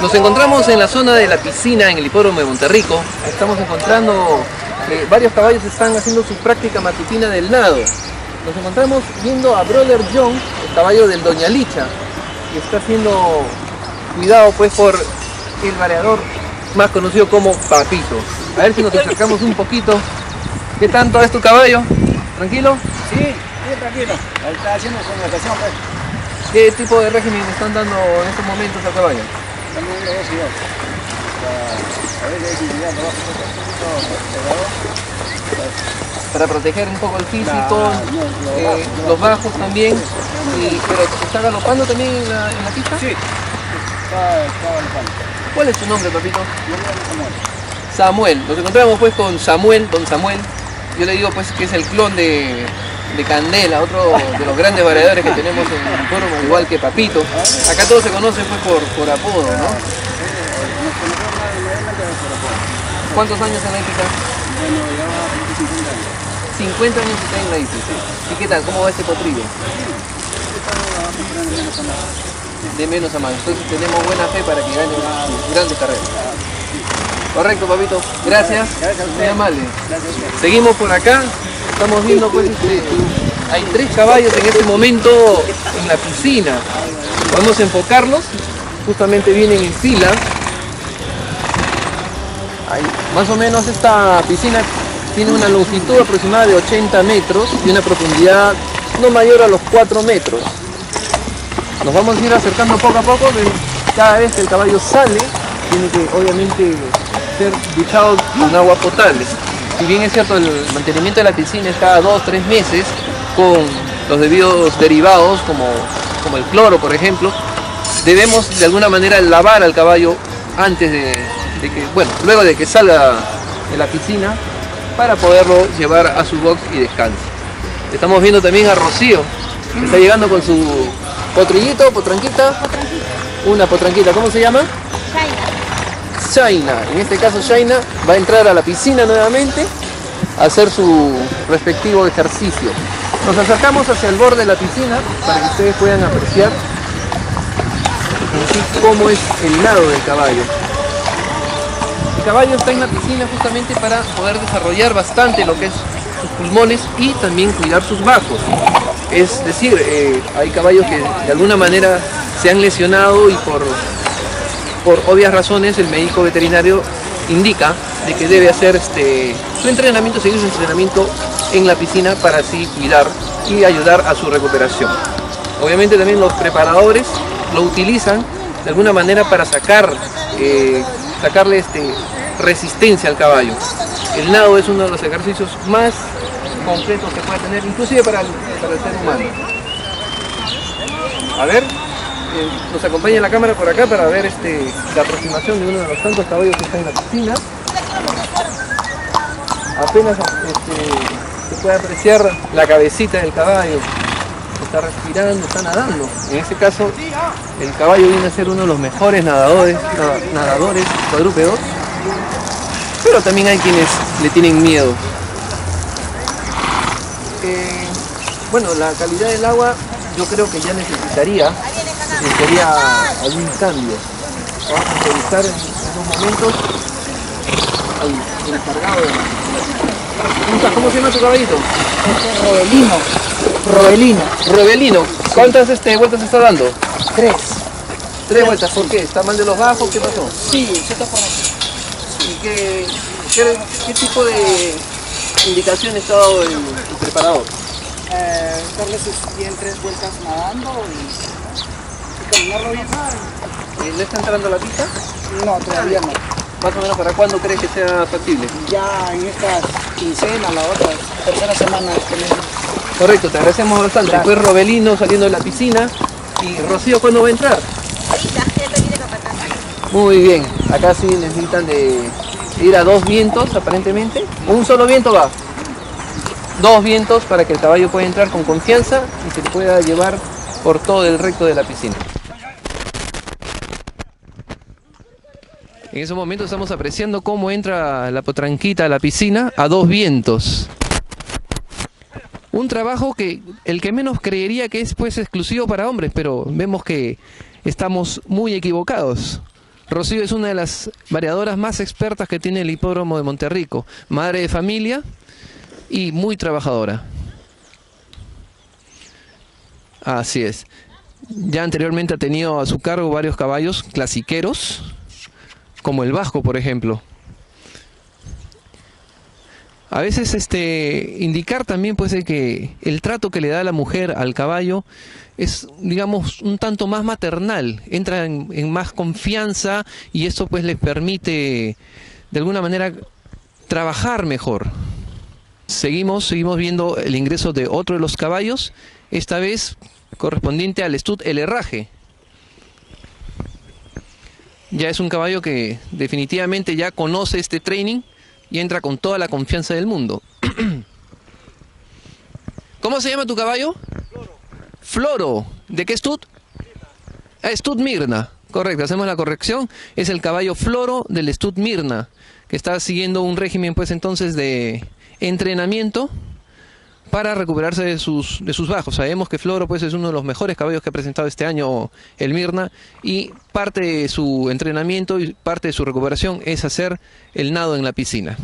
Nos encontramos en la zona de la piscina en el hipódromo de Monterrico. Estamos encontrando eh, varios caballos que están haciendo su práctica matutina del nado. Nos encontramos viendo a Brother John, el caballo del Doña Licha, que está siendo cuidado pues por el variador más conocido como Papito. A ver si nos acercamos un poquito. ¿Qué tanto es tu caballo? ¿Tranquilo? Sí, bien tranquilo. Ahí está haciendo su natación, pues. ¿Qué tipo de régimen están dando en estos momentos al caballo? Y dos. A ver, abajo un poquito Para proteger un poco el físico, eh, los lo bajo. bajos también. Y, pero ¿está galopando también en la, en la pista? Sí. Está, está avanzando. ¿Cuál es su nombre, papito? Como Samuel. Nos encontramos pues con Samuel, don Samuel. Yo le digo pues que es el clon de, de Candela, otro de los grandes variadores que tenemos en el foro, igual que Papito. Acá todos se conocen pues por, por apodo, ¿no? ¿Cuántos años en la hípica? Bueno, ya 50 años. 50 años está en la hípica. ¿Y qué tal? ¿Cómo va este potrillo? De menos a más. Entonces tenemos buena fe para que gane grandes carreras. Correcto, papito. Gracias. Gracias a usted. Muy amable. Gracias a usted. Seguimos por acá. Estamos viendo pues este, hay tres caballos en este momento en la piscina. Podemos enfocarlos. Justamente vienen en fila. Más o menos esta piscina tiene una longitud aproximada de 80 metros y una profundidad no mayor a los 4 metros. Nos vamos a ir acercando poco a poco. Cada vez que el caballo sale, tiene que obviamente ser duchado con agua potable. Si bien es cierto, el mantenimiento de la piscina es cada 2-3 meses con los debidos derivados como, como el cloro, por ejemplo, debemos de alguna manera lavar al caballo antes de, de que, bueno, luego de que salga de la piscina para poderlo llevar a su box y descanse. Estamos viendo también a Rocío, que está llegando con su potrillito, potranquita. Una potranquita, ¿cómo se llama? Shaina. En este caso Shaina va a entrar a la piscina nuevamente a hacer su respectivo ejercicio. Nos acercamos hacia el borde de la piscina para que ustedes puedan apreciar cómo es el nado del caballo. El caballo está en la piscina justamente para poder desarrollar bastante lo que es sus pulmones y también cuidar sus bajos. Es decir, eh, hay caballos que de alguna manera se han lesionado y por, por obvias razones el médico veterinario indica de que debe hacer este, su entrenamiento, seguir su entrenamiento en la piscina para así cuidar y ayudar a su recuperación. Obviamente también los preparadores lo utilizan de alguna manera para sacar, eh, sacarle este, resistencia al caballo. El nado es uno de los ejercicios más completos que puede tener, inclusive para el, para el ser humano. A ver, nos acompaña la cámara por acá para ver este, la aproximación de uno de los tantos caballos que está en la piscina. Apenas este, se puede apreciar la cabecita del caballo. Está respirando, está nadando. En este caso, el caballo viene a ser uno de los mejores nadadores, nada- nadadores cuadrúpedos. Pero también hay quienes le tienen miedo. Eh, bueno, la calidad del agua yo creo que ya necesitaría, necesitaría algún cambio. Vamos a entrevistar en unos momentos al encargado de la- ¿Cómo se llama tu caballito? Robelino. Robelino. Rebelino. ¿Cuántas este, vueltas está dando? Tres. Tres vueltas. ¿Por qué? ¿Está mal de los bajos? ¿Qué pasó? Sí, se está por aquí. ¿Y qué, qué, qué tipo de indicación está dado el, el preparador? Eh, darle sus bien tres vueltas nadando y, y caminarlo bien. ¿No está entrando la pista? No, todavía no. Más o menos para cuándo crees que sea factible? Ya en esta quincena, la otra, tercera semana mes. Correcto, te agradecemos bastante. Gracias. Fue Robelino saliendo de la piscina. ¿Y Rocío cuándo va a entrar? Muy bien, acá sí necesitan de ir a dos vientos aparentemente. Un solo viento va. Dos vientos para que el caballo pueda entrar con confianza y se le pueda llevar por todo el recto de la piscina. En ese momento estamos apreciando cómo entra la potranquita a la piscina a dos vientos. Un trabajo que el que menos creería que es pues exclusivo para hombres, pero vemos que estamos muy equivocados. Rocío es una de las variadoras más expertas que tiene el hipódromo de Monterrico, madre de familia y muy trabajadora. Así es. Ya anteriormente ha tenido a su cargo varios caballos clasiqueros, como el Vasco, por ejemplo. A veces este indicar también puede ser que el trato que le da la mujer al caballo es digamos un tanto más maternal, entra en, más confianza y esto pues les permite de alguna manera trabajar mejor. Seguimos, seguimos viendo el ingreso de otro de los caballos, esta vez correspondiente al Stud El Herraje. Ya es un caballo que definitivamente ya conoce este training y entra con toda la confianza del mundo. ¿Cómo se llama tu caballo? Floro. Floro. ¿De qué Stud? Ah, Stud Mirna. Correcto, hacemos la corrección. Es el caballo Floro del Stud Mirna, que está siguiendo un régimen pues entonces de entrenamiento para recuperarse de sus, de sus bajos. Sabemos que Floro pues, es uno de los mejores caballos que ha presentado este año el Mirna y parte de su entrenamiento y parte de su recuperación es hacer el nado en la piscina.